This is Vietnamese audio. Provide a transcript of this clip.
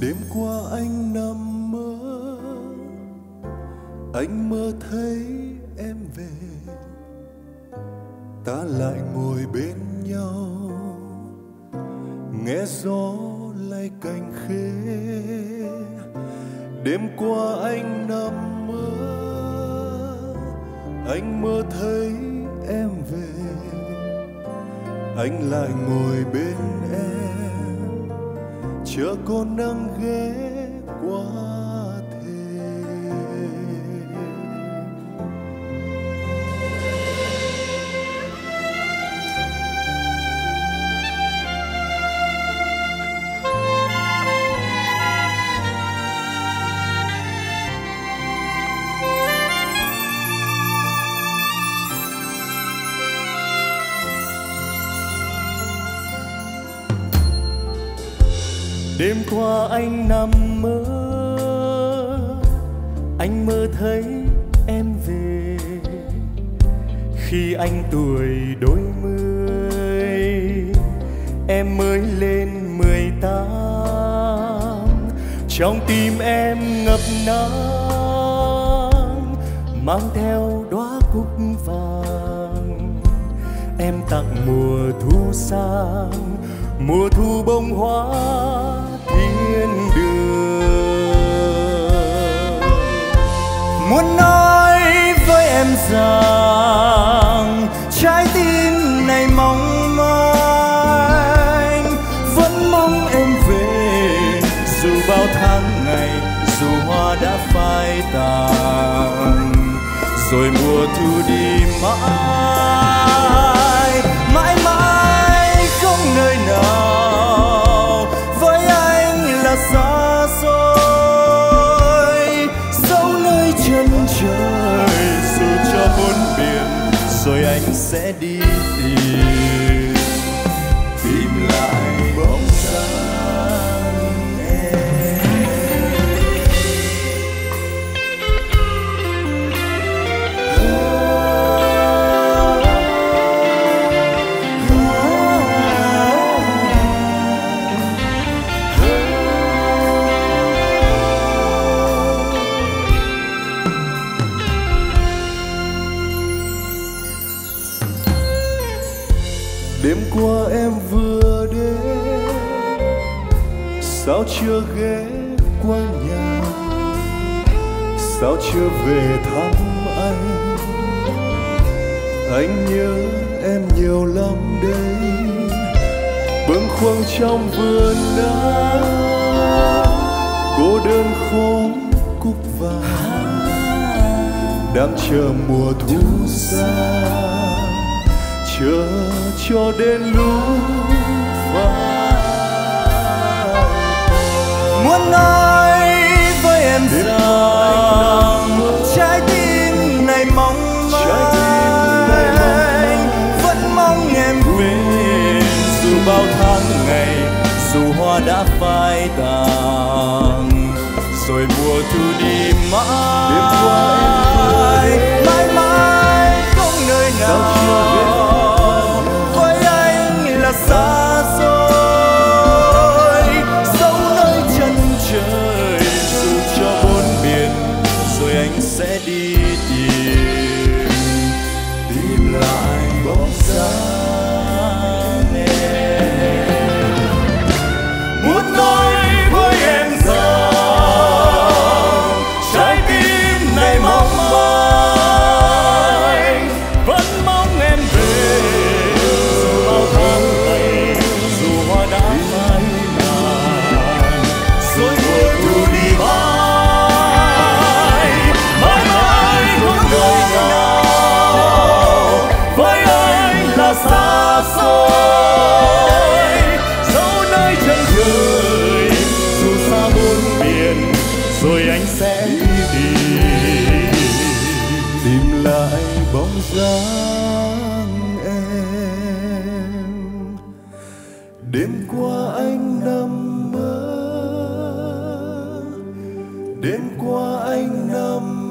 đêm qua anh nằm mơ, anh mơ thấy em về. Ta lại ngồi bên nhau, nghe gió lay cành khế đêm qua anh nằm mơ, anh mơ thấy em về. Anh lại ngồi bên em chờ có nắng ghé qua. Đêm qua anh nằm mơ, anh mơ thấy em về. Khi anh tuổi đôi mươi, em mới lên mười tám. Trong tim em ngập nắng, mang theo đóa cúc vàng. Em tặng mùa thu sang mùa thu bông hoa thiên đường. Muốn nói với em rằng trái tim này mong manh, vẫn mong em về. Dù bao tháng ngày, dù hoa đã phai tàn, rồi mùa thu đi mãi. mãi biển rồi anh sẽ đi tìm. Đêm qua em vừa đến. Sao chưa ghé qua nhà? Sao chưa về thăm anh? Anh nhớ em nhiều lắm đây. Bâng khuâng trong vườn đá. Cô đơn khô cúc vàng. Đang chờ mùa thu xa chờ cho đến lúc vàng muốn nói với em rằng trái tim này mong manh. vẫn mong em về dù bao tháng ngày dù hoa đã phai tàn. Rồi mùa thu đi mãi. Mãi mãi không nơi nào bóng dáng em. Đêm qua anh nằm mơ. Đêm qua anh nằm